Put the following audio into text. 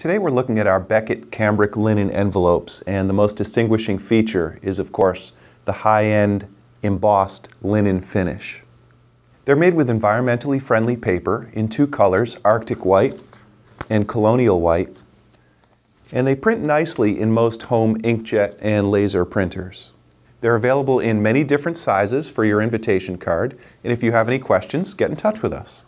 Today we're looking at our Beckett cambric linen envelopes and the most distinguishing feature is of course the high-end embossed linen finish. They're made with environmentally friendly paper in two colors, Arctic white and colonial white, and they print nicely in most home inkjet and laser printers. They're available in many different sizes for your invitation card, and if you have any questions, get in touch with us.